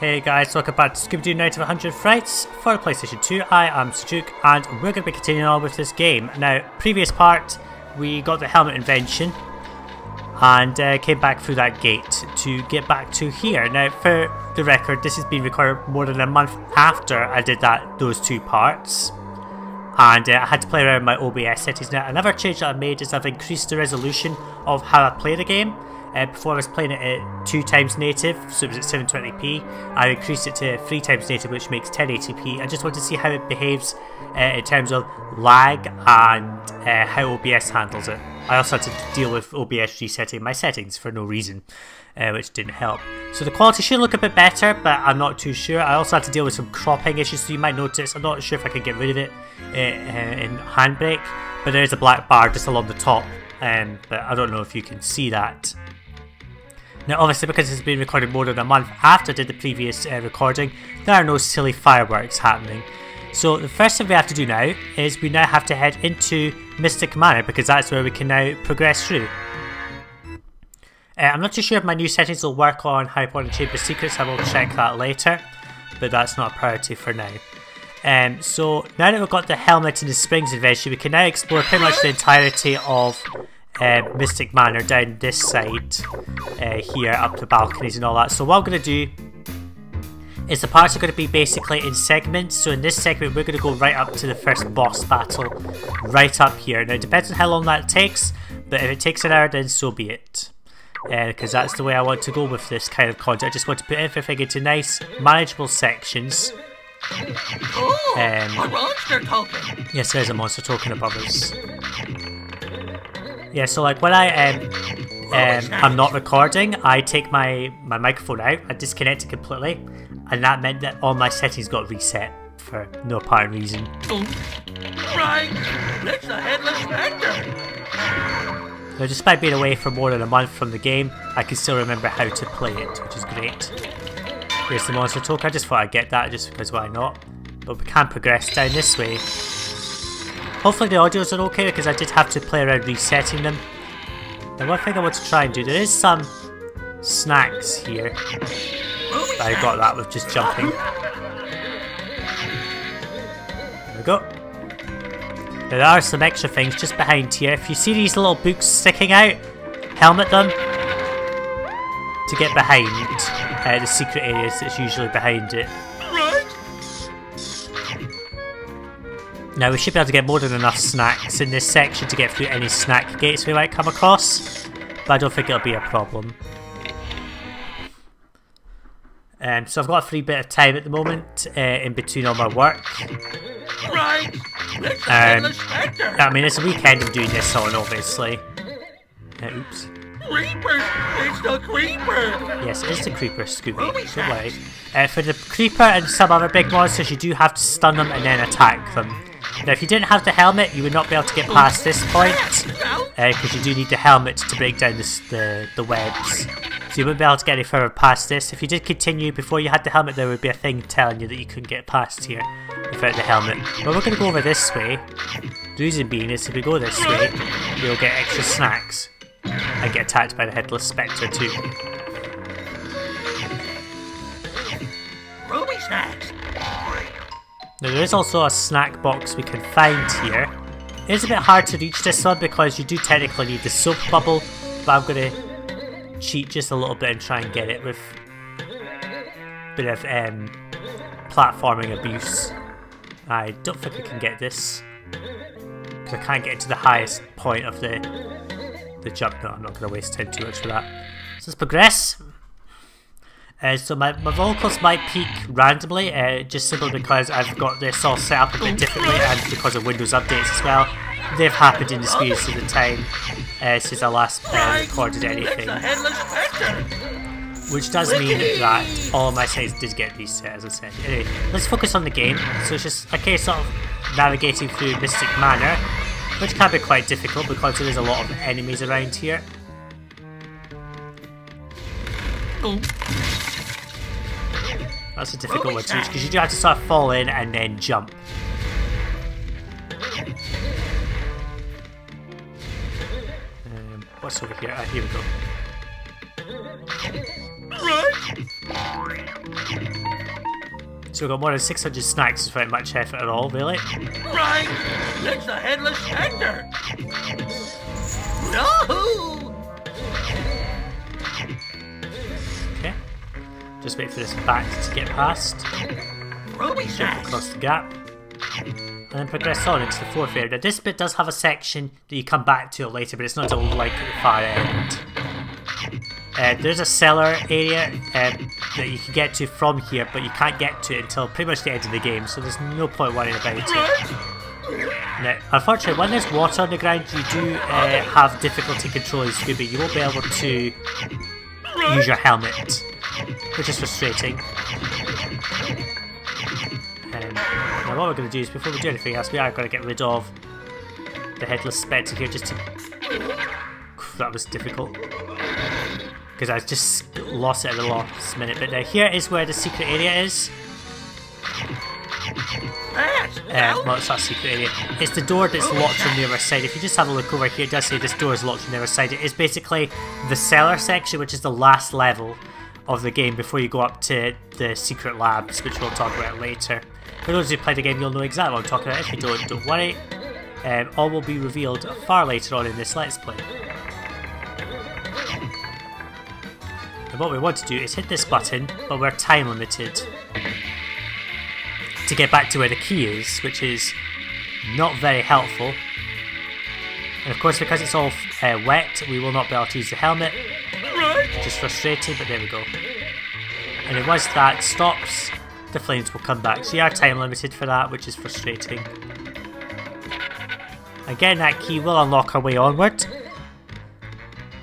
Hey guys, welcome back to Scooby-Doo Night of 100 Frights for PlayStation 2. I am Sajuuk and we're going to be continuing on with this game. Now, previous part, we got the helmet invention and uh, came back through that gate to get back to here. Now, for the record, this has been recorded more than a month after I did that those two parts. And uh, I had to play around my OBS settings now. Another change that I made is I've increased the resolution of how I play the game. Uh, before I was playing it at 2 times native, so it was at 720p. I increased it to 3 times native, which makes 1080p. I just want to see how it behaves uh, in terms of lag and uh, how OBS handles it. I also had to deal with OBS resetting my settings for no reason, uh, which didn't help. So the quality should look a bit better, but I'm not too sure. I also had to deal with some cropping issues, so you might notice. I'm not sure if I can get rid of it uh, uh, in Handbrake, but there is a black bar just along the top, um, but I don't know if you can see that. Now obviously because it's been recorded more than a month after I did the previous uh, recording, there are no silly fireworks happening. So the first thing we have to do now is we now have to head into Mystic Manor because that's where we can now progress through. Uh, I'm not too sure if my new settings will work on Harry Potter Chamber Secrets, I will check that later, but that's not a priority for now. Um, so now that we've got the helmet and the springs invention, we can now explore pretty much the entirety of uh, Mystic Manor down this side uh, here, up the balconies and all that. So what I'm going to do is the parts are going to be basically in segments. So in this segment, we're going to go right up to the first boss battle, right up here. Now, it depends on how long that takes, but if it takes an hour, then so be it. Because uh, that's the way I want to go with this kind of content. I just want to put everything into nice, manageable sections. Oh, um, a monster token! Yes, there's a monster token above us. Yeah, so like when I um, um, I'm not recording, I take my, my microphone out, I disconnect it completely, and that meant that all my settings got reset for no apparent reason. Right, it's a headless. Now, despite being away for more than a month from the game, I can still remember how to play it, which is great. Here's the monster talk. I just thought I'd get that just because why not. But we can progress down this way. Hopefully the audios are okay because I did have to play around resetting them. The one thing I want to try and do, there is some snacks here. I got that with just jumping. There we go. There are some extra things just behind here. If you see these little books sticking out, helmet them to get behind uh, the secret areas that's usually behind it. Now we should be able to get more than enough snacks in this section to get through any snack gates we might come across, but I don't think it'll be a problem. Um, so I've got a free bit of time at the moment uh, in between all my work. Right. Um, I mean, it's a weekend I'm doing this on, obviously. Uh, oops. Creeper! It's the creeper! Yes, it is the creeper, Scooby. Don't worry. Uh, for the creeper and some other big monsters, you do have to stun them and then attack them. Now, if you didn't have the helmet, you would not be able to get past this point, because uh, you do need the helmet to break down this, the, the webs. So you wouldn't be able to get any further past this. If you did continue before you had the helmet, there would be a thing telling you that you couldn't get past here without the helmet. But we're going to go over this way. The reason being is if we go this way, we'll get extra snacks and get attacked by the Headless Spectre too. Ruby snacks! Now there is also a snack box we can find here. It is a bit hard to reach this one because you do technically need the soap bubble, but I'm going to cheat just a little bit and try and get it with a bit of um, platforming abuse. I don't think I can get this because I can't get to the highest point of the the jump. No, I'm not going to waste time too much for that. So let's progress. Uh, so my, my vocals might peak randomly, uh, just simply because I've got this all set up a bit differently and because of Windows updates as well. They've happened in the space of the time uh, since I last uh, recorded anything. Which does mean that all my settings did get reset, as I said. Anyway, let's focus on the game. So it's just a case of navigating through Mystic Manor, which can be quite difficult because there is a lot of enemies around here. That's a difficult one to reach because you do have to sort of fall in and then jump. Um, what's over here? Ah, here we go. Right. So we've got more than 600 snacks without much effort at all, really. Right! It's the headless specter! No! Just wait for this back to get past. Jump across the gap. And then progress on into the fourth area. Now this bit does have a section that you come back to later, but it's not until like the far end. Uh, there's a cellar area um, that you can get to from here, but you can't get to it until pretty much the end of the game, so there's no point worrying about it. Now, unfortunately, when there's water on the ground, you do uh, have difficulty controlling Scooby. You won't be able to use your helmet, which is frustrating. Um, now, what we're going to do is, before we do anything else, we are going to get rid of the headless spectre here, just to. That was difficult. Because I just lost it at the last minute. But now, here is where the secret area is. Uh, well, it's not secret area. It's the door that's locked on the other side. If you just have a look over here, it does say this door is locked on the other side. It is basically the cellar section, which is the last level of the game before you go up to the secret labs, which we'll talk about later. For those who play the game, you'll know exactly what I'm talking about. If you don't, don't worry. Um, all will be revealed far later on in this Let's Play. And what we want to do is hit this button, but we're time limited to get back to where the key is, which is not very helpful. And of course, because it's all uh, wet, we will not be able to use the helmet! Which is frustrating, but there we go. And then once that stops, the flames will come back. So you are time limited for that, which is frustrating. Again, that key will unlock our way onward,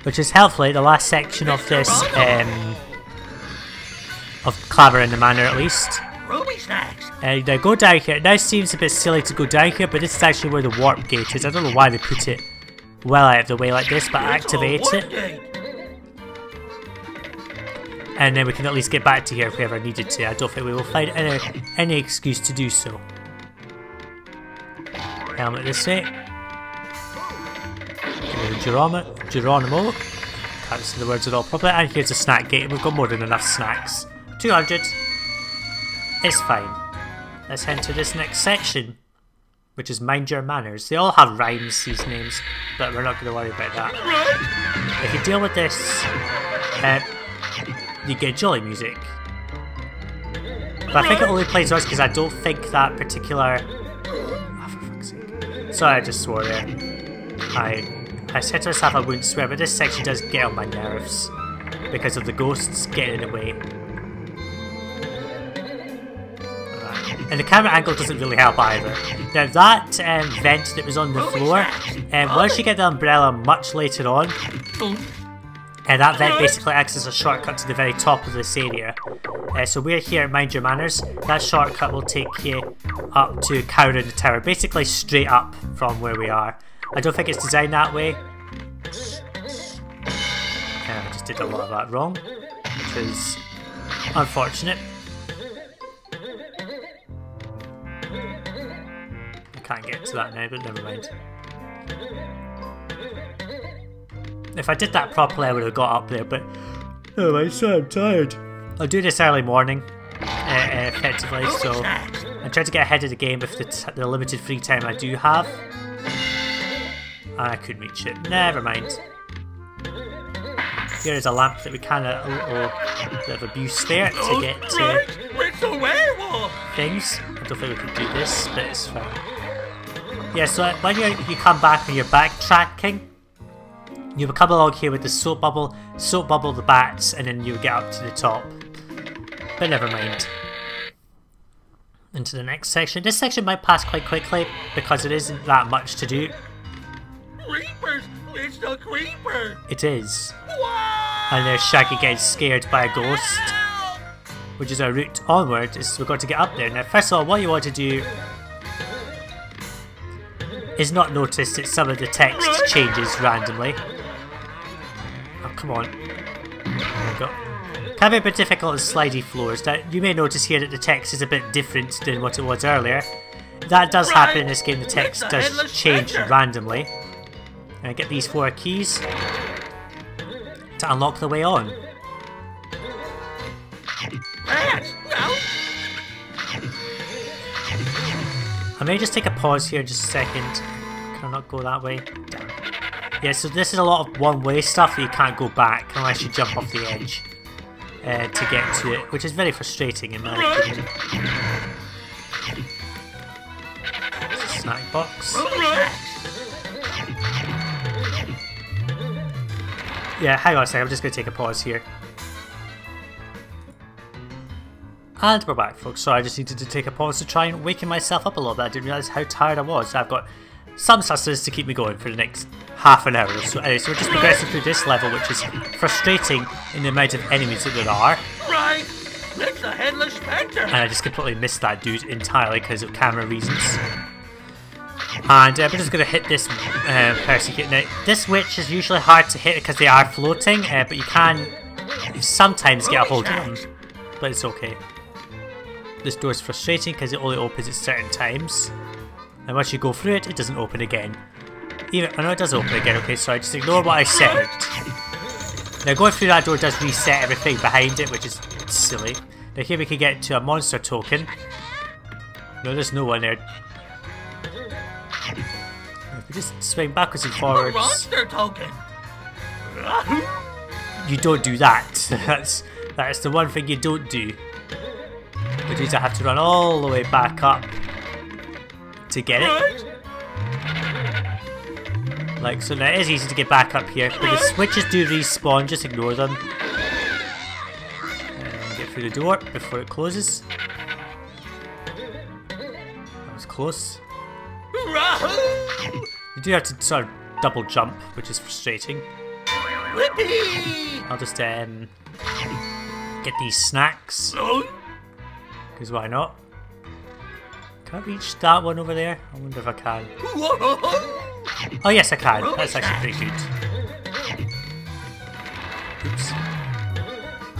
which is helpfully the last section of this, um, of Clamor in the Manor at least. Ruby snacks! Uh, now go down here. It now seems a bit silly to go down here, but this is actually where the warp gate is. I don't know why they put it well out of the way like this, but activate it. And then we can at least get back to here if we ever needed to. I don't think we will find any, any excuse to do so. Helmet this way. Geronimo, Geronimo. Can't say the words at all properly. And here's a snack gate. We've got more than enough snacks. 200. It's fine. Let's head to this next section, which is Mind Your Manners. They all have rhymes, these names, but we're not going to worry about that. If you deal with this, uh, you get jolly music. But I think it only plays once because I don't think that particular. Oh. Sorry, I just swore there. I I said to myself I wouldn't swear, but this section does get on my nerves because of the ghosts getting in the way. And the camera angle doesn't really help either. Now that um, vent that was on the floor, um, once you get the umbrella much later on, and that vent basically acts as a shortcut to the very top of this area. Uh, so we're here at Mind Your Manners. That shortcut will take you up to the Tower, basically straight up from where we are. I don't think it's designed that way. Uh, I just did a lot of that wrong, which is unfortunate. I can't get to that now, but never mind. If I did that properly, I would have got up there, but oh my so I'm tired. I'll do this early morning, uh, uh, effectively, so! I'm trying to get ahead of the game with the, t- the limited free time I do have. And I couldn't reach it. Never mind. Here is a lamp that we kind of a little bit of abuse there to get to Right! It's a werewolf! things. I don't think we can do this, but it's fine. Yeah, so when you you come back and you're backtracking, you will come along here with the soap bubble, soap bubble the bats, and then you get up to the top. But never mind. Into the next section. This section might pass quite quickly because it isn't that much to do. Creepers! It's the creeper! It is. Wow! And there's Shaggy getting scared by a ghost. which is our route onward, is we've got to get up there. Now, first of all, what you want to do is not notice that some of the text changes randomly. Come on. There we go. Can be a bit difficult on slidey floors. Now, you may notice here that the text is a bit different than what it was earlier. That does happen in this game, the text does change randomly. And I get these four keys to unlock the way on. I may just take a pause here just a second. Can I not go that way? Damn. Yeah, so this is a lot of one-way stuff that you can't go back unless you jump off the edge uh, to get to it, which is very frustrating in my opinion. snack box. Yeah, hang on a second, I'm just going to take a pause here. And we're back, folks. So I just needed to take a pause to try and waken myself up a little bit. I didn't realise how tired I was. I've got some sustenance to keep me going for the next half an hour or so. Anyway, so we're just progressing through this level, which is frustrating in the amount of enemies that there are. Right! It's the Headless Spectre! And I just completely missed that dude entirely because of camera reasons. And uh, we're just going to hit this uh, Persecute. Now, this witch is usually hard to hit because they are floating, uh, but you can sometimes get a hold of them. But it's okay. This door is frustrating because it only opens at certain times. And once you go through it, it doesn't open again. Even, oh, I know it does open again, okay, so I just ignore what I said. Now going through that door does reset everything behind it, which is silly. Now here we can get to a monster token. No, there's no one there. If we just swing backwards and forwards. Monster token! You don't do that. that's that's the one thing you don't do. Which means I have to run all the way back up to get it. Like, so now it is easy to get back up here, but the switches do respawn, just ignore them. And get through the door before it closes. That was close. You do have to sort of double jump, which is frustrating. I'll just um, get these snacks, because why not? Can I reach that one over there? I wonder if I can. Oh yes, I can. That's actually pretty good. Oops.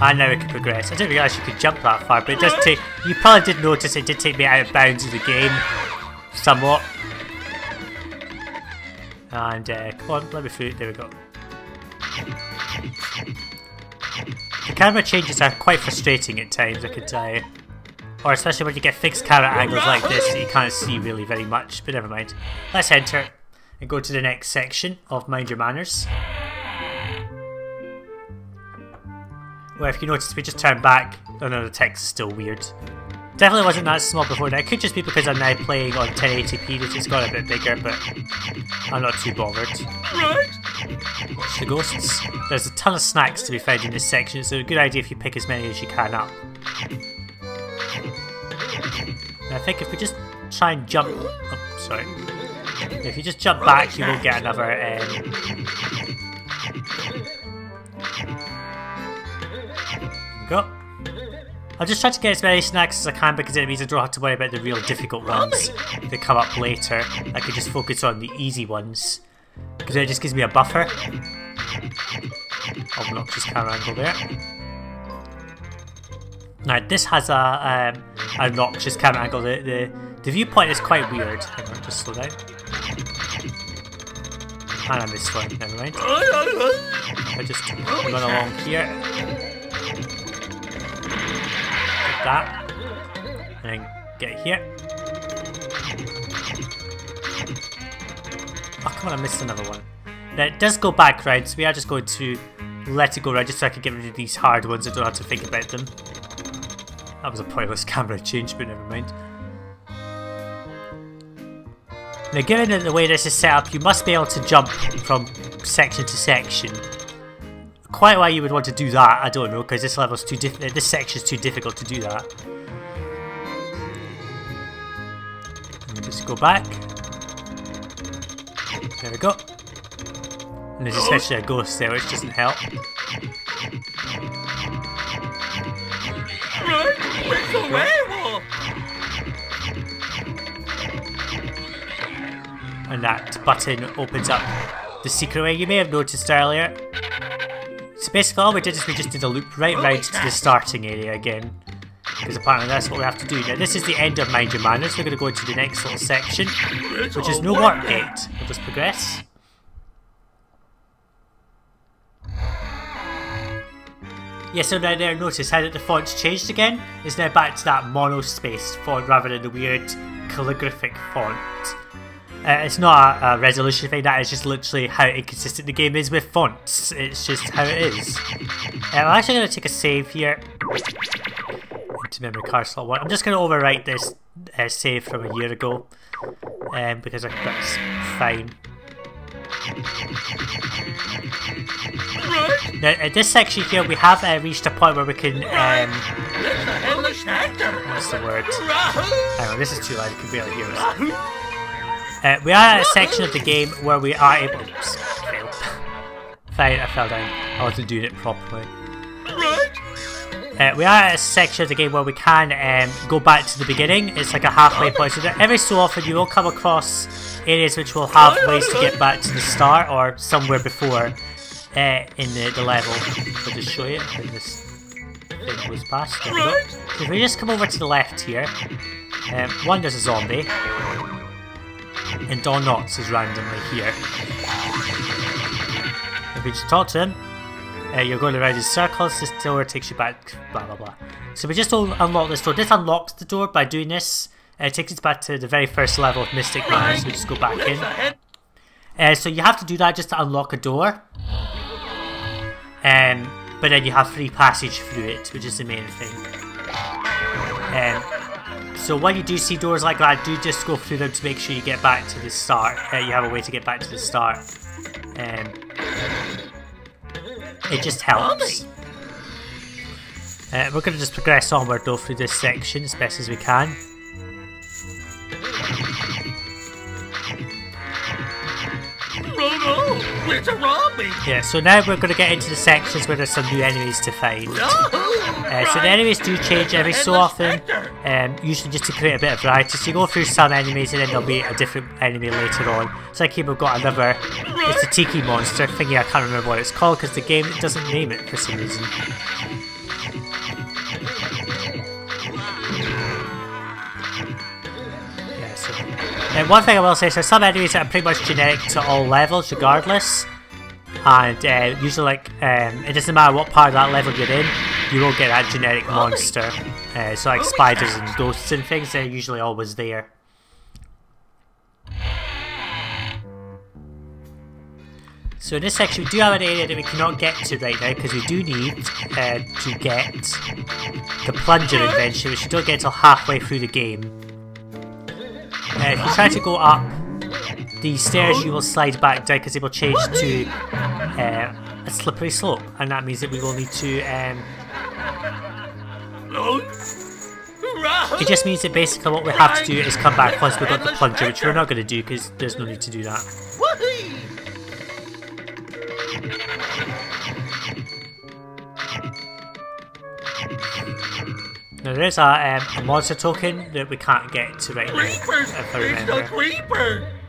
And now we can progress. I didn't realise you could jump that far, but it does take... You probably did notice it did take me out of bounds of the game. Somewhat. And, uh, come on, let me through. There we go. The camera changes are quite frustrating at times, I could tell you. Or especially when you get fixed camera angles like this you can't see really very much, but never mind. Let's enter and go to the next section of Mind Your Manners. Where if you notice we just turn back, oh no, the text is still weird. Definitely wasn't that small before now. It could just be because I'm now playing on 1080p that it's got a bit bigger, but I'm not too bothered. Right? Watch the ghosts. There's a ton of snacks to be found in this section, so a good idea if you pick as many as you can up. And I think if we just try and jump... Oh, sorry. If you just jump back, you will get another... Um... Go. I'll just try to get as many snacks as I can because it means I don't have to worry about the real difficult ones that come up later. I can just focus on the easy ones. Because it just gives me a buffer. Obnoxious camera angle there. Now this has a um, an obnoxious camera angle. The, the the viewpoint is quite weird. Hang on, just slow down. And I missed one. Never mind. I just run along here. Get that, and then get here. Oh, come on, I missed another one. Now, it does go back round, so we are just going to let it go round just so I can get rid of these hard ones. I don't have to think about them. That was a pointless camera change, but never mind. Now, given that the way this is set up, you must be able to jump from section to section. Quite why you would want to do that, I don't know, because this level's too diff this section's too difficult to do that. Just go back. There we go. And there's oh. especially a ghost there, which doesn't help. Werewolf! And that button opens up the secret way you may have noticed earlier. So basically all we did is we just did a loop right round to the starting area again. Because apparently that's what we have to do. Now this is the end of Mind Your Manners. We're going to go into the next little section, which is No. More Gate. We'll just progress. Yeah, so now there, notice how that the font's changed again. It's now back to that mono-spaced font rather than the weird calligraphic font. Uh, it's not a, a resolution thing, that is just literally how inconsistent the game is with fonts. It's just how it is. Uh, I'm actually going to take a save here into memory card slot 1. I'm just going to overwrite this uh, save from a year ago um, because I that's fine. Now, at this section here, we have uh, reached a point where we can. Um, what's the word? On, this is too loud, I can barely hear us. Uh, we are at a section of the game where we are able. Oops, fail. Fine, I fell down. I wasn't doing it properly. Uh, we are at a section of the game where we can um, go back to the beginning. It's like a halfway point. So every so often you will come across areas which will have ways to get back to the start or somewhere before uh, in the, the level. I'll just show you when this thing goes past. There. Right? So if we just come over to the left here, um, one there's a zombie, and Don Knotts is randomly here. If we just talk to him, uh, you're going around in circles, this door takes you back, blah blah blah. So we just unlock this door. This unlocks the door by doing this. Uh, it takes us back to the very first level of Mystic Manor, so we just go back in. Uh, so you have to do that just to unlock a door. Um, but then you have free passage through it, which is the main thing. Um, so when you do see doors like that, do just go through them to make sure you get back to the start. Uh, you have a way to get back to the start. Um, it just helps. Uh, we're going to just progress onward though through this section as best as we can. It's a. Yeah, so now we're going to get into the sections where there's some new enemies to find. Uh, so the enemies do change every so often, um, usually just to create a bit of variety. So you go through some enemies and then there'll be a different enemy later on. So like here we've got another, it's a tiki monster thingy, I can't remember what it's called because the game doesn't name it for some reason. Yeah, so... Uh, one thing I will say, so some enemies are pretty much generic to all levels regardless and uh, usually like um, it doesn't matter what part of that level you're in, you will get that generic monster. Uh, so like spiders and ghosts and things, they're usually always there. So in this section we do have an area that we cannot get to right now because we do need uh, to get the plunger invention which you don't get until halfway through the game. Uh, if you try to go up the stairs you will slide back down because it will change to uh, a slippery slope and that means that we will need to um, it just means that basically what we have to do is come back once we've got the plunger which we're not going to do because there's no need to do that. Now there is a, um, a monster token that we can't get to right now if I It's the remember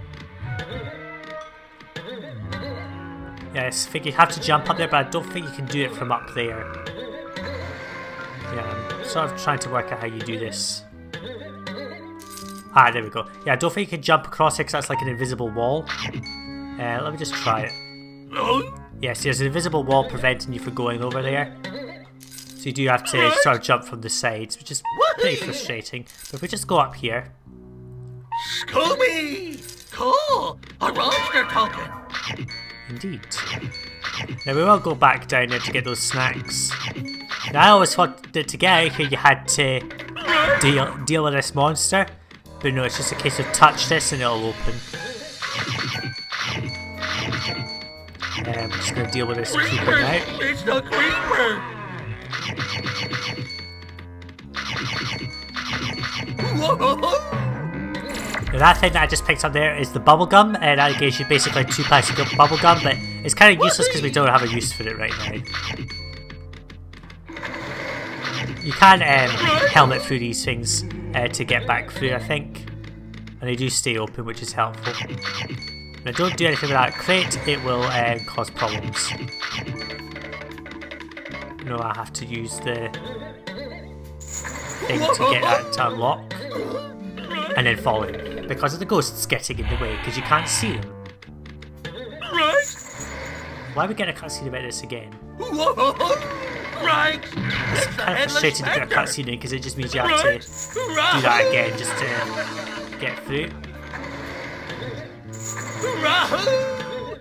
yes I think you have to jump up there but I don't think you can do it from up there yeah I'm sort of trying to work out how you do this Ah, there we go. Yeah, I don't think you can jump across it because that's like an invisible wall. Uh, let me just try it. Yes, there's an invisible wall preventing you from going over there. So you do have to sort of jump from the sides, which is pretty frustrating. But if we just go up here, Scooby! Cool! A monster token! Indeed. Now we will go back down there to get those snacks. Now I always thought that to get out here you had to deal deal with this monster, but no, it's just a case of touch this and it'll open. Um, I'm just gonna deal with this creeper Creepers! now. It's the creeper! Whoa! Now that thing that I just picked up there is the bubblegum, and that gives you basically two packs of bubblegum, but it's kind of useless because we don't have a use for it right now. You can um, helmet through these things uh, to get back through, I think. And they do stay open, which is helpful. Now don't do anything with that crate, it will uh, cause problems. No, I have to use the thing to get that to unlock and then fall in because of the ghosts getting in the way because you can't see them. Right! Why are we getting a cutscene about this again? Whoa! Right! It's Kind of frustrating to get a cutscene in because it just means you have to Right! do that again just to get through. Rahoo!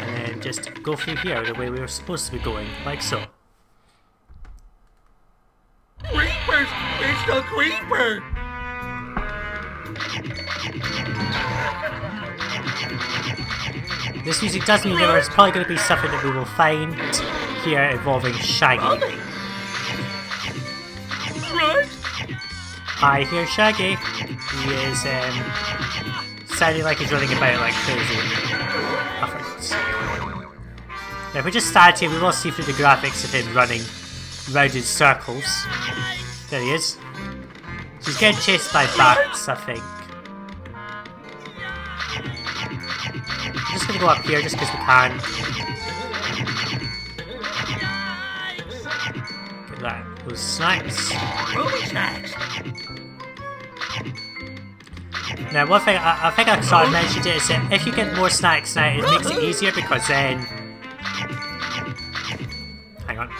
And then just go through here the way we were supposed to be going, like so. Creepers! It's the creeper! This music does mean there is probably going to be something that we will find here involving Shaggy. I hear Shaggy. He is um, sounding like he's running about like crazy. Now, if we just stand here, we will see through the graphics of him running round in circles. There he is. He's getting chased by bats, I think. Gonna go up here just because we can. Get that. Those snacks. Now, one thing I, I think I sort of mentioned it is that if you get more snacks now, it makes it easier because then. Hang on.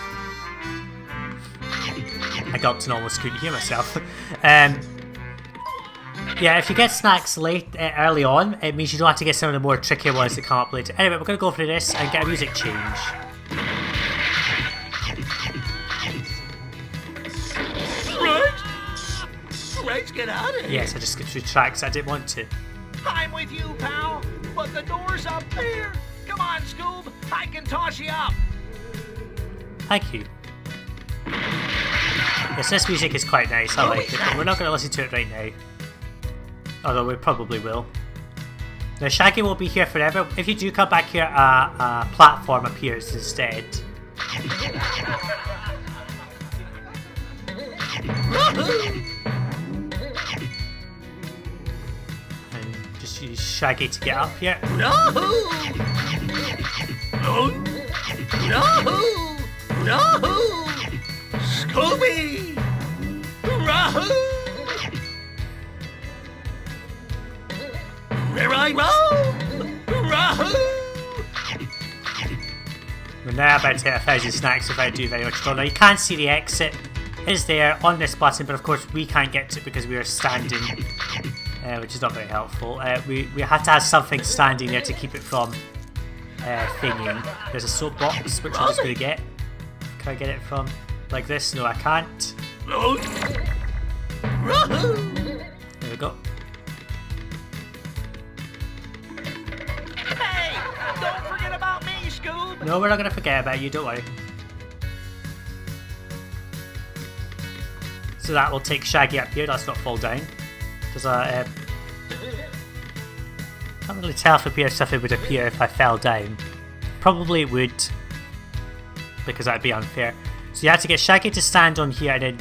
I gulped and almost couldn't hear myself. um, yeah, if you get snacks late uh, early on, it means you don't have to get some of the more trickier ones that come up later. Anyway, we're gonna go through this and get a music change. Get out of here! Yes, I just skipped through tracks I didn't want to. I'm with you, pal, but the door's up there! Come on, Scoob! I can toss you up! Thank you. Yes, this music is quite nice. I like it, but we're not going to listen to it right now. Although we probably will. Now, Shaggy will be here forever. If you do come back here, a, a platform appears instead. And just use Shaggy to get up here. No. No. No. Scooby! Rahoo! Where I roam! Rahoo! We're now about to hit a thousand snacks without doing very much at. Now you can't see the exit is there on this button, but of course we can't get to it because we are standing, uh, which is not very helpful. Uh, we, we had to have something standing there to keep it from uh, thinging. There's a soapbox, which I'm just going to get. Can I get it from like this? No, I can't. There we go. No, we're not going to forget about you, don't worry. So that will take Shaggy up here, let's not fall down. Does I Uh, can't really tell if a appear something would appear if I fell down. Probably it would, because that'd be unfair. So you have to get Shaggy to stand on here and then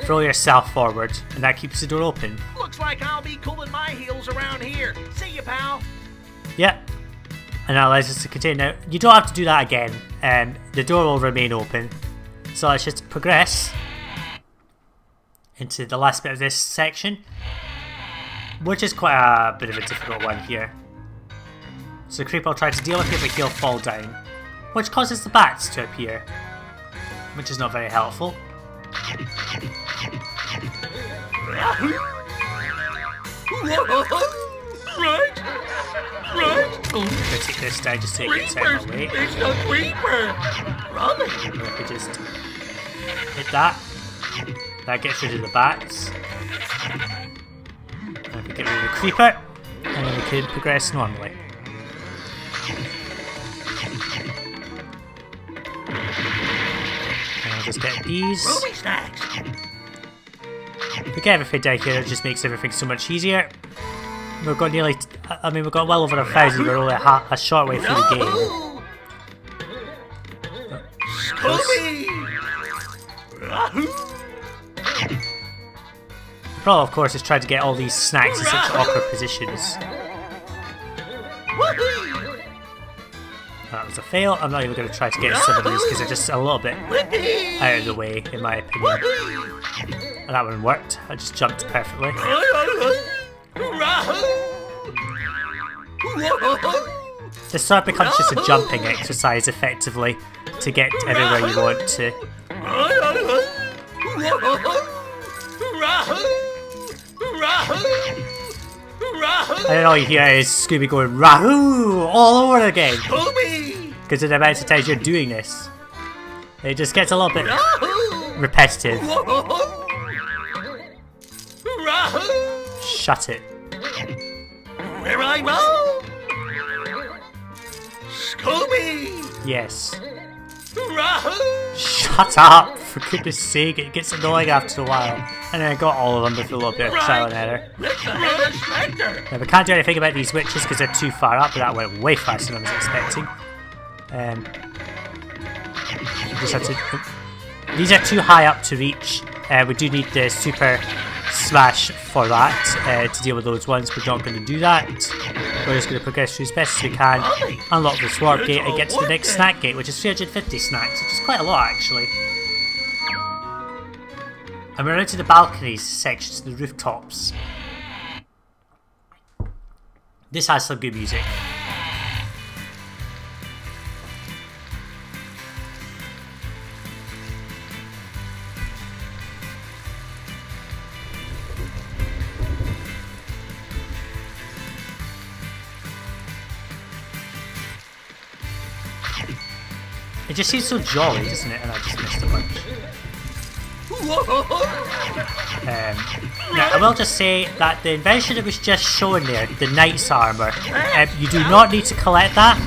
throw yourself forward, and that keeps the door open. Looks like I'll be cooling my heels around here. See you, pal. Yep. And that allows us to continue. Now, you don't have to do that again. Um, the door will remain open. So let's just progress into the last bit of this section, which is quite a bit of a difficult one here. So Creeper will try to deal with it, but he'll fall down, which causes the bats to appear, which is not very helpful. Right? Right? I'm take this down just so it out of the way. It's the creeper! Run! If we just hit that, that gets rid of the bats. And we get rid of the creeper, and then we can progress normally. And I'll just get these. Ruby snacks! If we get everything down here, it just makes everything so much easier. We've got nearly, I mean, we've got well over a thousand, we're only a, a short way through the game. The problem, of course, is trying to get all these snacks in such awkward positions. That was a fail. I'm not even going to try to get some of these because they're just a little bit out of the way, in my opinion. And that one worked. I just jumped perfectly. The sort of becomes just a jumping exercise, effectively, to get everywhere you want to. And all you hear is Scooby going Rahoo all over again. Because of the amount of times you're doing this. It just gets a little bit repetitive. Shut it. Where I? Yes. Shut up! For goodness sake, it gets annoying after a while. And then I got all of them with a little bit of trial and error. Now, we can't do anything about these witches because they're too far up, but that went way faster than I was expecting. Um, to. These are too high up to reach. Uh, we do need the super smash for that uh, to deal with those ones. We're not going to do that. We're just going to progress through as best as we can, unlock the sword gate, and get to the next snack gate, which is 350 snacks, which is quite a lot actually. And we're into the balconies sections, to the rooftops. This has some good music. Just seems so jolly, doesn't it? And I just missed a bunch. Um, now, I will just say that the invention that was just shown there, the knight's armour, um, you do not need to collect that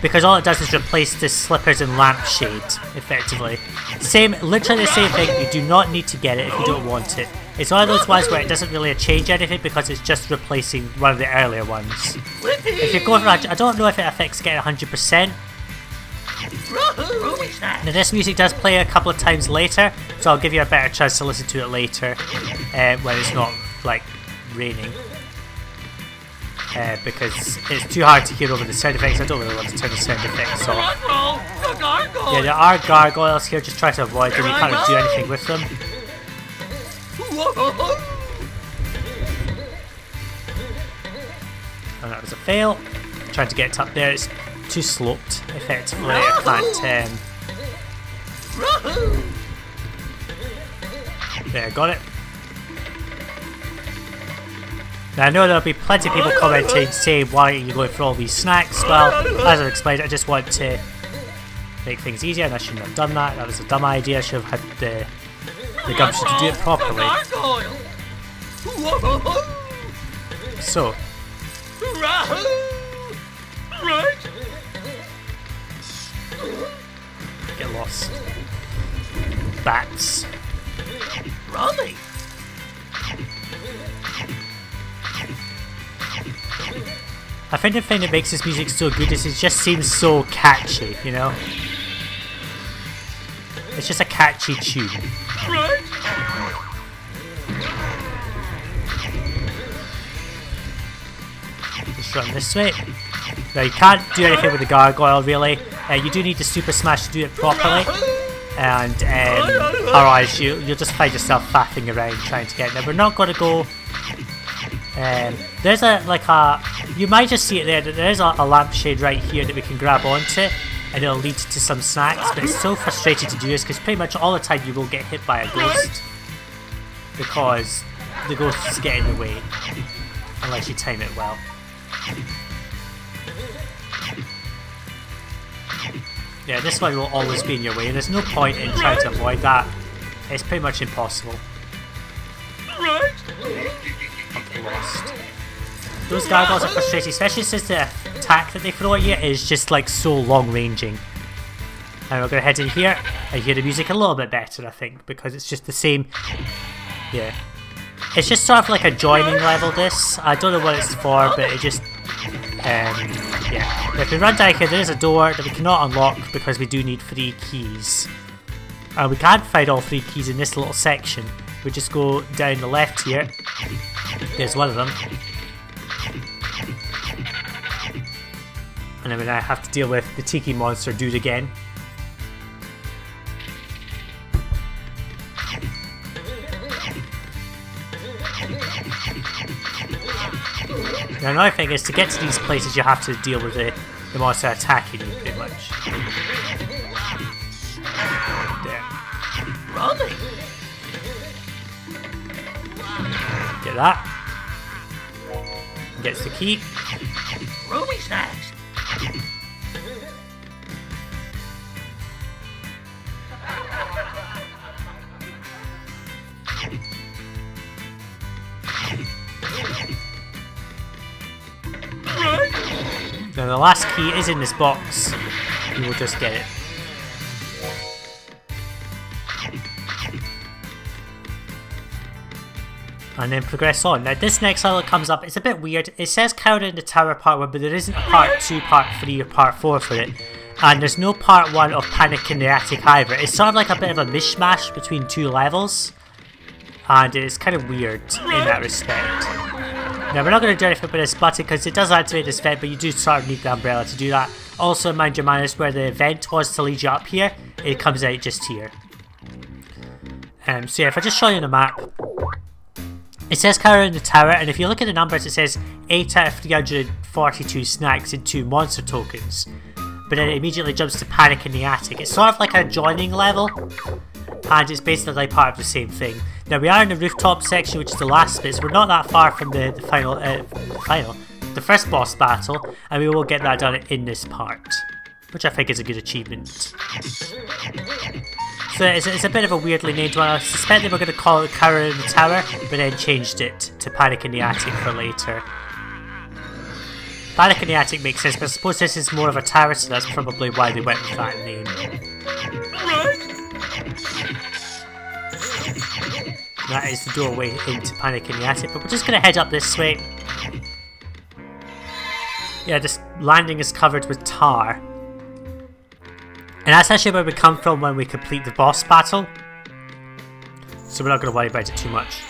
because all it does is replace the slippers and lampshade, effectively. Same, literally the same thing. You do not need to get it if you don't want it. It's one of those ones where it doesn't really change anything because it's just replacing one of the earlier ones. If you're going for, I don't know if it affects getting 100%. Now this music does play a couple of times later, so I'll give you a better chance to listen to it later uh, when it's not like raining. Uh, because it's too hard to hear over the sound effects. I don't really want to turn the sound effects off. Yeah, there are gargoyles here. Just try to avoid them. You can't do anything with them. And that was a fail. Trying to get up there. It's too sloped, effectively. I can't. Um! There, got it. Now, I know there'll be plenty of people commenting saying, why are you going for all these snacks? Well, as I've explained, I just want to make things easier and I shouldn't have done that. That was a dumb idea. I should have had the, the gumption to do it properly. So, Bats. I think the thing that makes this music so good is it just seems so catchy, you know? It's just a catchy tune. Just run this way. Now you can't do anything with the gargoyle really. Uh, you do need the super smash to do it properly. And um, otherwise you, you'll just find yourself faffing around trying to get there. We're not going to go... Um, there's a, like a... You might just see it there, that there's a, a lampshade right here that we can grab onto. And it'll lead to some snacks, but it's so frustrating to do this because pretty much all the time you will get hit by a ghost. Because the ghosts get in the way. Unless you time it well. Yeah, this one will always be in your way. And there's no point in trying to avoid that. It's pretty much impossible. Right! I'm lost. Those gargoyles are frustrating, especially since the attack that they throw at you is just like so long ranging. And we're gonna head in here and hear the music a little bit better, I think, because it's just the same. Yeah. It's just sort of like a joining level, this. I don't know what it's for, but it just. Um, yeah. If we run down here, there is a door that we cannot unlock because we do need three keys. And we can't find all three keys in this little section. We just go down the left here. There's one of them. And then we now have to deal with the Tiki Monster dude again. Now another thing is to get to these places you have to deal with the, the monster attacking you pretty much. There. Rummy! Get that. Gets the key. Ruby snacks. Now the last key is in this box. We will just get it. And then progress on. Now this next level comes up, it's a bit weird. It says Coward in the Tower Part 1, but there isn't a Part 2, Part 3 or Part 4 for it. And there's no Part 1 of Panic in the Attic either. It's sort of like a bit of a mishmash between two levels. And it's kind of weird in that respect. Now we're not going to do anything with this button because it does activate this vent, but you do start need the umbrella to do that. Also mind your manners where the vent was to lead you up here, it comes out just here. Um, so yeah, if I just show you on the map, it says Coward in the Tower, and if you look at the numbers, it says 8 out of 342 snacks and 2 monster tokens. But then it immediately jumps to Panic in the Attic. It's sort of like a joining level, and it's basically part of the same thing. Now we are in the rooftop section, which is the last bit, so we're not that far from the, the final, uh, final, the first boss battle, and we will get that done in this part, which I think is a good achievement. So it's, it's a bit of a weirdly named one. I suspect they were going to call it Coward in the Tower, but then changed it to Panic in the Attic for later. Panic in the Attic makes sense, but I suppose this is more of a tower, so that's probably why they went with that name. That is the doorway into Panic in the Attic, but we're just going to head up this way. Yeah, this landing is covered with tar. And that's actually where we come from when we complete the boss battle. So we're not going to worry about it too much.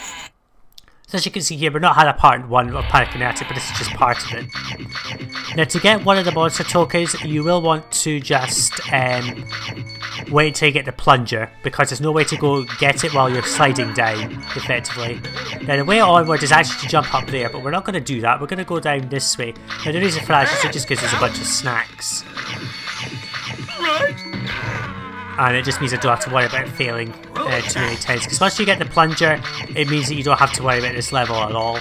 So as you can see here, we've not had a part 1 of Panic in the Attic, but this is just part of it. Now to get one of the monster tokens, you will want to just um, wait until you get the plunger, because there's no way to go get it while you're sliding down, effectively. Now the way onward is actually to jump up there, but we're not going to do that, we're going to go down this way. Now the reason for that is just because there's a bunch of snacks. And it just means I don't have to worry about failing uh, too many times. Because once you get the plunger, it means that you don't have to worry about this level at all.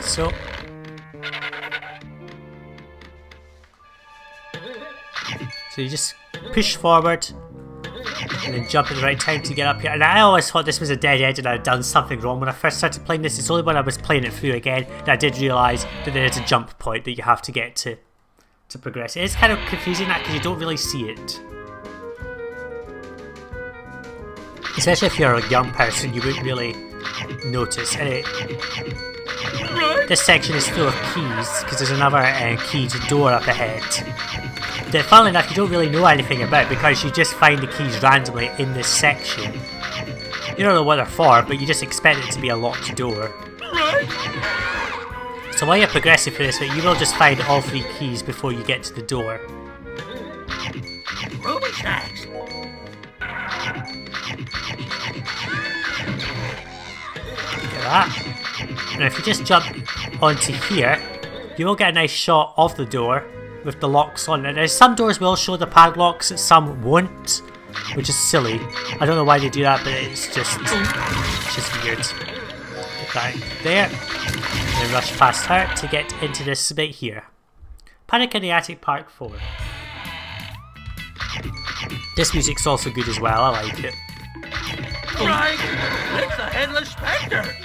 So. So you just push forward and then jump at the right time to get up here. And I always thought this was a dead end and I'd done something wrong when I first started playing this. It's only when I was playing it through again that I did realise that there is a jump point that you have to get to to progress. It is kind of confusing that because you don't really see it. Especially if you're a young person, you wouldn't really notice. And it, this section is full of keys because there's another uh, key to door up ahead funnily enough you don't really know anything about because you just find the keys randomly in this section. You don't know what they're for, but you just expect it to be a locked door. So while you're progressing through this, you will just find all three keys before you get to the door. Look at that. And if you just jump onto here, you will get a nice shot of the door with the locks on it. Some doors will show the padlocks, some won't, which is silly. I don't know why they do that, but it's just, it's just weird. Get that there, and then rush past her to get into this bit here. Panic in the Attic Part 4. This music's also good as well, I like it. Right. It's the Headless Spectre.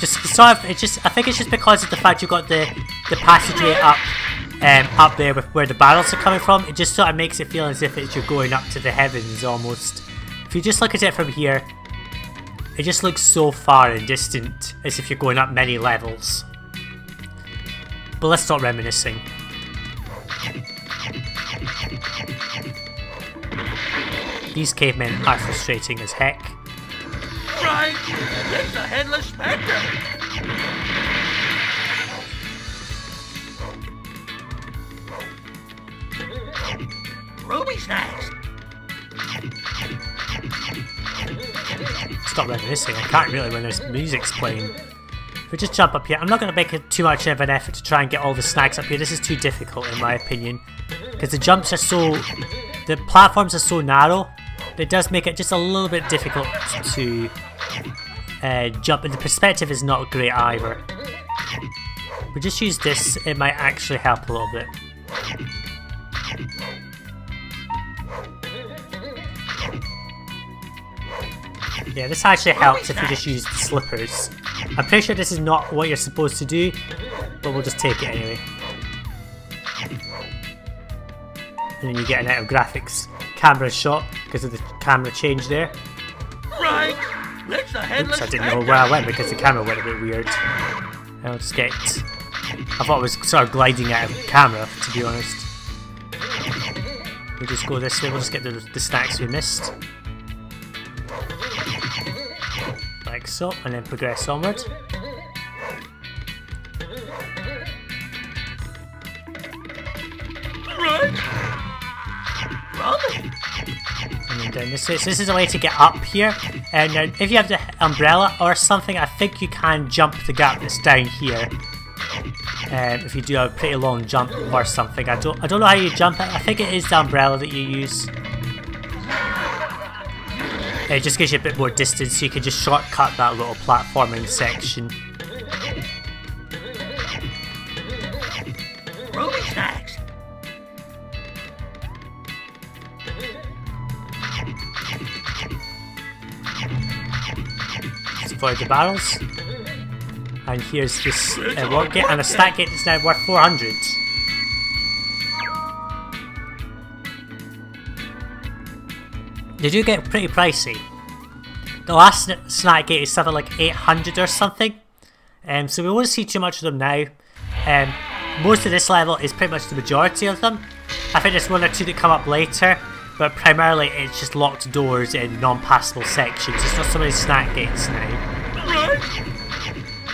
Just sort of, it's just, I think it's just because of the fact you've got the, the passageway up um, up there with where the barrels are coming from, it just sort of makes it feel as if it's you're going up to the heavens almost. If you just look at it from here, it just looks so far and distant, as if you're going up many levels. But let's stop reminiscing. These cavemen are frustrating as heck. Right. It's the Headless Spectre. Ruby snacks. Stop reminiscing, I can't really when there's music's playing. If we just jump up here, I'm not going to make too much of an effort to try and get all the snacks up here, this is too difficult in my opinion. Because the jumps are so... the platforms are so narrow it does make it just a little bit difficult to uh, jump, and the perspective is not great either. We just use this, it might actually help a little bit. Yeah, this actually helps if you just use the slippers. I'm pretty sure this is not what you're supposed to do, but we'll just take it anyway. And then you get an out of graphics camera shot because of the camera change there. Right. Oops, I didn't know where I went because the camera went a bit weird. I'll just get... I thought it was sort of gliding out of camera, to be honest. We'll just go this way, we'll just get the, the snacks we missed. Like so, and then progress onward. Right. Rummy. And then down this way. So this is a way to get up here. And now, if you have the umbrella or something, I think you can jump the gap that's down here. Um, if you do a pretty long jump or something. I don't I don't know how you jump it. I think it is the umbrella that you use. It just gives you a bit more distance so you can just shortcut that little platforming section. Snacks. Let's avoid the barrels. And here's this uh, gate, and a snack gate that's now worth 400. They do get pretty pricey. The last sn- snack gate is something like 800 or something. Um, so we won't see too much of them now. Um, most of this level is pretty much the majority of them. I think there's one or two that come up later, but primarily it's just locked doors in non-passable sections. It's not so many snack gates now.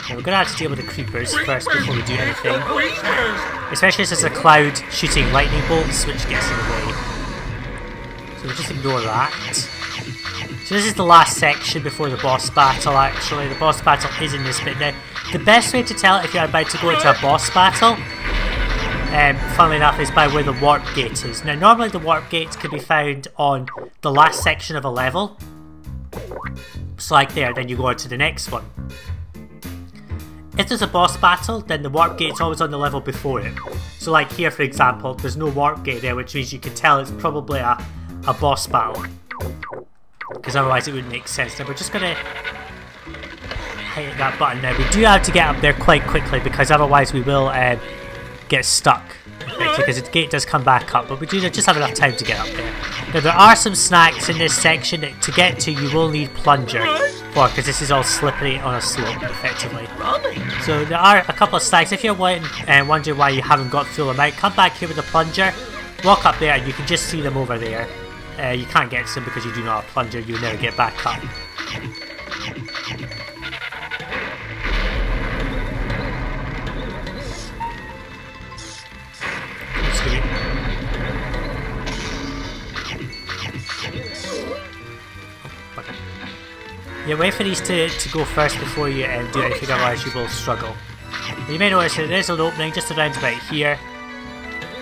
Yeah, we're gonna have to deal with the creepers first before we do anything. Especially as there's a cloud shooting lightning bolts, which gets in the way. So we'll just ignore that. So this is the last section before the boss battle, actually. The boss battle is in this bit now. The best way to tell if you're about to go into a boss battle, um, funnily enough, is by where the warp gate is. Now, normally the warp gate can be found on the last section of a level. So like there, then you go on to the next one. If there's a boss battle, then the warp gate's always on the level before it. So like here for example, there's no warp gate there, which means you can tell it's probably a, a boss battle. Because otherwise it wouldn't make sense. Now we're just gonna hit that button now. We do have to get up there quite quickly because otherwise we will uh, get stuck. Because the gate does come back up, but we do just have enough time to get up there. Now there are some snacks in this section that to get to you will need plunger for because this is all slippery on a slope effectively. So there are a couple of snacks. If you're uh, wondering why you haven't got them out, come back here with a plunger, walk up there, and you can just see them over there. Uh, you can't get to them because you do not have plunger. You'll never get back up. Yeah, wait for these to, to go first before you um, do anything, otherwise you will struggle. You may notice that there's an opening just around about here,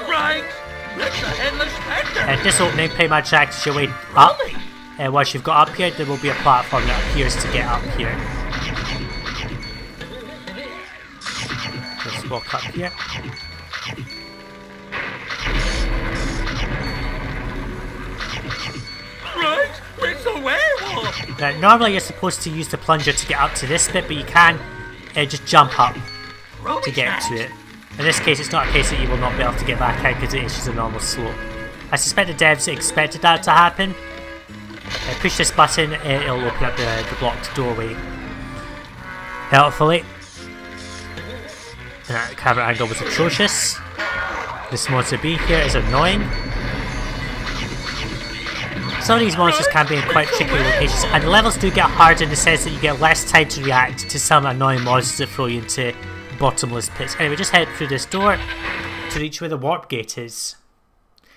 Right. Let's the headless specter. and this opening pretty much acts your way up. And once you've got up here, there will be a platform that appears to get up here. Let's walk up here. Right. It's a werewolf. Now, normally you're supposed to use the plunger to get up to this bit, but you can uh, just jump up to get to it. In this case, it's not a case that you will not be able to get back out because it is just a normal slope. I suspect the devs expected that to happen. Uh, push this button and it'll open up the, the blocked doorway. Helpfully. That camera angle was atrocious. This monster B here is annoying. Some of these monsters can be in quite tricky locations, and the levels do get harder in the sense that you get less time to react to some annoying monsters that throw you into bottomless pits. Anyway, just head through this door to reach where the warp gate is.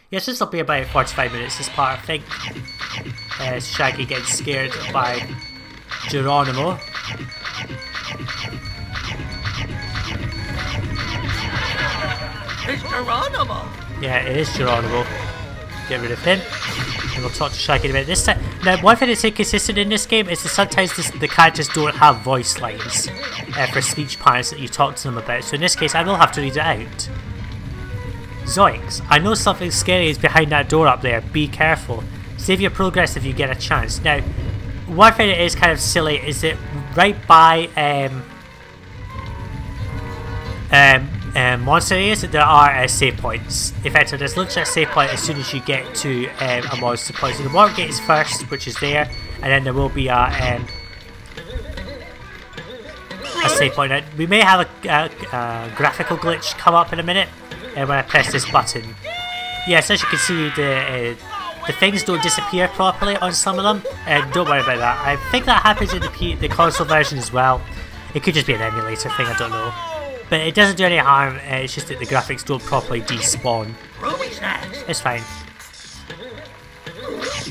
Yes, this will be about 45 minutes, this part, I think. Uh, Shaggy gets scared by Geronimo. It's Geronimo. Yeah, it is Geronimo. Get rid of him. And we'll talk to Shaggy in a minute. This time, now one thing that's inconsistent in this game is that sometimes this, the characters don't have voice lines uh, for speech patterns that you talk to them about. So in this case, I will have to read it out. Zoinks! I know something scary is behind that door up there. Be careful. Save your progress if you get a chance. Now, one thing that is kind of silly is that right by um, um, um, monster areas, there are uh, save points. In fact, there's literally a save point as soon as you get to um, a monster point. So the warp gate is first, which is there, and then there will be a, um, a save point. We may have a, a, a, graphical glitch come up in a minute uh, when I press this button. Yes, as you can see, the uh, the things don't disappear properly on some of them. Uh, don't worry about that. I think that happens in the, P the console version as well. It could just be an emulator thing, I don't know. But it doesn't do any harm, uh, it's just that the graphics don't properly despawn. It's fine.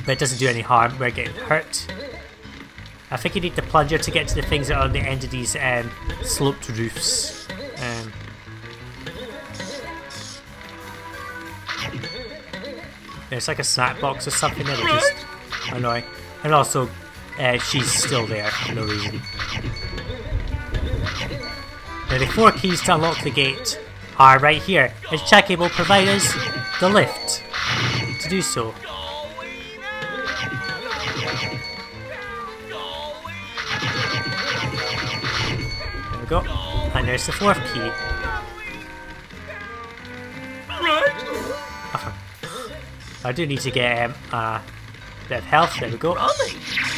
But it doesn't do any harm, we're getting hurt. I think you need the plunger to get to the things that are on the end of these um, sloped roofs. Um, It's like a snack box or something that just annoying. And also, uh, she's still there for no reason. The four keys to unlock the gate are right here, and Chucky will provide us the lift to do so. There we go. And there's the fourth key. I do need to get um, a bit of health. There we go.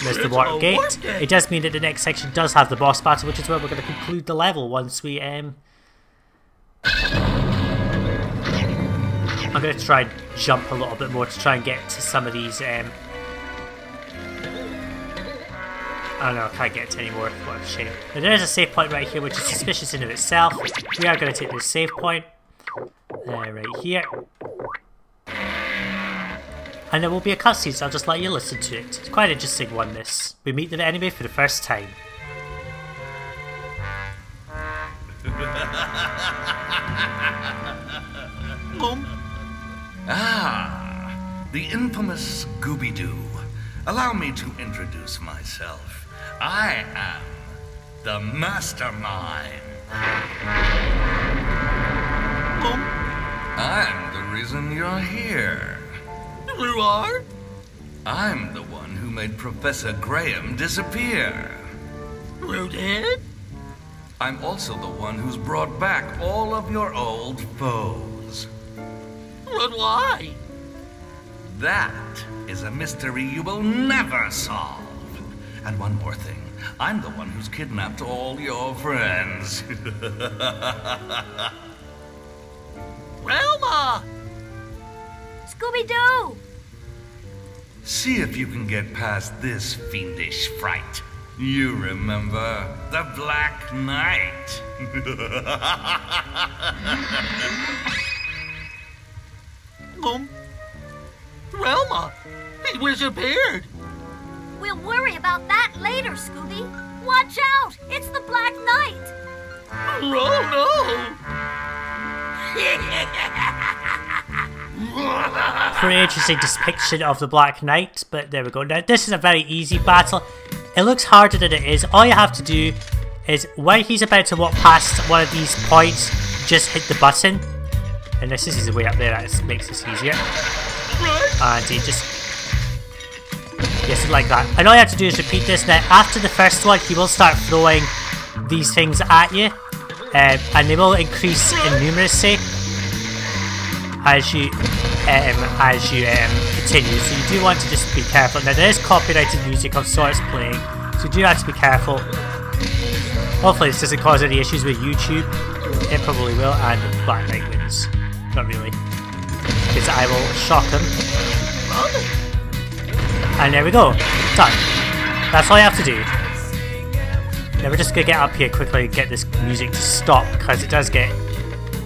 There's the warp gate. It does mean that the next section does have the boss battle, which is where we're going to conclude the level once we... Um... I'm going to try and jump a little bit more to try and get to some of these... Um... I don't know, I can't get to any more. What a shame. Now, there is a save point right here, which is suspicious in of itself. We are going to take this save point. Uh, right here. And there will be a cutscene, so I'll just let you listen to it. It's quite an interesting one, this. We meet the enemy for the first time. ah, the infamous Scooby-Doo. Allow me to introduce myself. I am the Mastermind. I'm the reason you're here. You are? I'm the one who made Professor Graham disappear. You did? I'm also the one who's brought back all of your old foes. But why? That is a mystery you will never solve. And one more thing. I'm the one who's kidnapped all your friends. Relma! Uh, Scooby-Doo! See if you can get past this fiendish fright. You remember the Black Knight. um, Relma, he disappeared. We'll worry about that later, Scooby. Watch out! It's the Black Knight! Oh, no! Pretty interesting depiction of the Black Knight, but there we go. Now, this is a very easy battle. It looks harder than it is. All you have to do is, when he's about to walk past one of these points, just hit the button. And this is the way up there, that makes this easier. And he just Yes, like that. And all you have to do is repeat this. Now, after the first one, he will start throwing these things at you. Um, and they will increase in numeracy as you um, as you um, continue. So you do want to just be careful. Now, there is copyrighted music of sorts playing, so you do have to be careful. Hopefully this doesn't cause any issues with YouTube. It probably will, and Black Knight wins. Not really. Because I will shock him. And there we go. Done. That's all I have to do. Now we're just going to get up here quickly and get this music to stop because it does get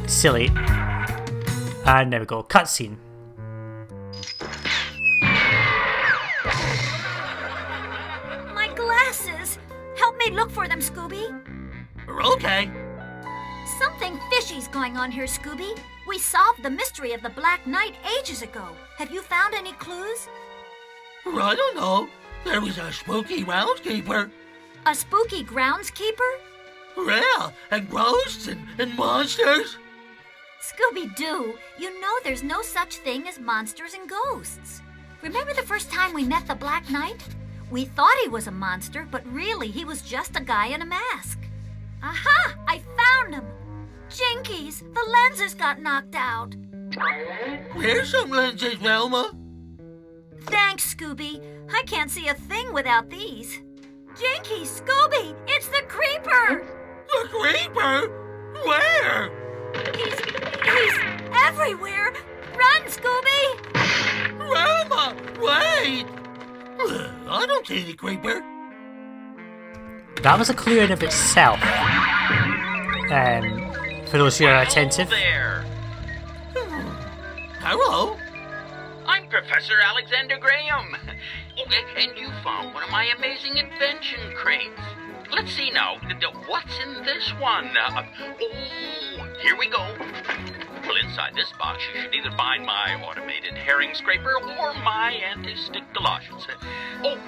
silly. And there we go. Cutscene. My glasses! Help me look for them, Scooby. Okay. Something fishy's going on here, Scooby. We solved the mystery of the Black Knight ages ago. Have you found any clues? I don't know. There was a spooky groundskeeper. A spooky groundskeeper? Yeah, and ghosts and, and monsters. Scooby Doo, you know there's no such thing as monsters and ghosts. Remember the first time we met the Black Knight? We thought he was a monster, but really he was just a guy in a mask. Aha! I found him! Jinkies, the lenses got knocked out. Here's some lenses, Velma. Thanks, Scooby. I can't see a thing without these. Jinkies, Scooby, it's the Creeper! The creeper? Where? He's everywhere. Run, Scooby! Velma, wait! I don't see the creeper. That was a clue in of itself. Um, for those who are attentive. there. Hello? I'm Professor Alexander Graham. And you found one of my amazing invention crates. Let's see now. th- th- What's in this one? Uh, oh, here we go. Well, inside this box, you should either find my automated herring scraper or my anti-stick galoshes. Oh,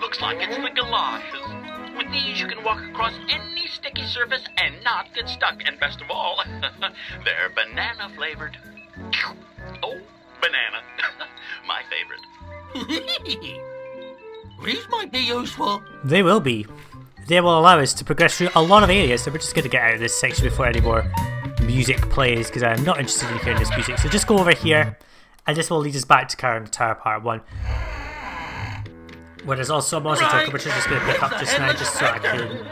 looks like it's the galoshes. With these, you can walk across any sticky surface and not get stuck. And best of all, they're banana flavored. Oh, banana. my favorite. These might be useful. They will be. They will allow us to progress through a lot of areas, so we're just going to get out of this section before any more music plays, because I'm not interested in hearing this music. So just go over here, and this will lead us back to Karen Tower Part 1. Where there's also a monster Right. token, which I'm just going to pick up just now, just so I can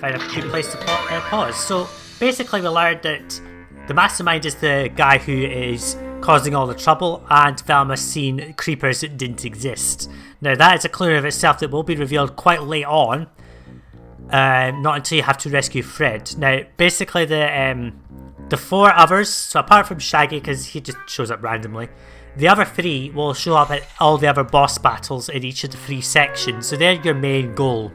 find a good place to uh, pause. So basically, we learned that the mastermind is the guy who is causing all the trouble, and Velma's seen creepers that didn't exist. Now, that is a clue of itself that will be revealed quite late on, uh, not until you have to rescue Fred. Now, basically, the um, the four others, so apart from Shaggy, because he just shows up randomly, the other three will show up at all the other boss battles in each of the three sections. So they're your main goal.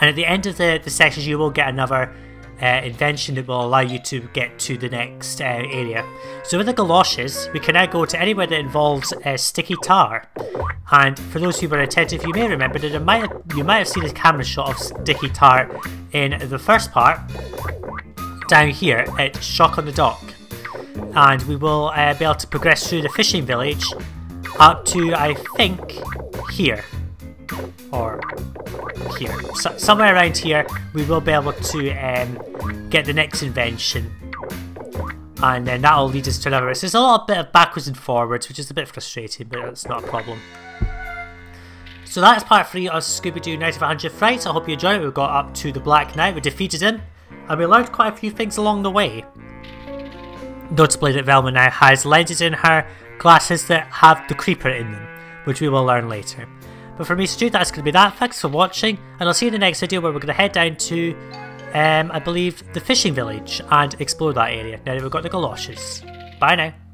And at the end of the, the sections, you will get another uh, invention that will allow you to get to the next uh, area. So with the galoshes, we can now go to anywhere that involves uh, sticky tar. And for those who were attentive, you may remember that might have, you might have seen a camera shot of sticky tar in the first part down here at Shock on the Dock. And we will uh, be able to progress through the fishing village up to, I think, here. Or here. So, somewhere around here, we will be able to um, get the next invention. And then that'll lead us to another. So there's a little bit of backwards and forwards, which is a bit frustrating, but it's not a problem. So that's part 3 of Scooby-Doo Night of 100 Frights. I hope you enjoyed it. We got up to the Black Knight, we defeated him, and we learned quite a few things along the way. Notably that Velma now has lenses in her glasses that have the creeper in them, which we will learn later. But for me, Stu, that's going to be that. Thanks for watching, and I'll see you in the next video where we're going to head down to, um, I believe, the fishing village and explore that area now that we've got the galoshes. Bye now.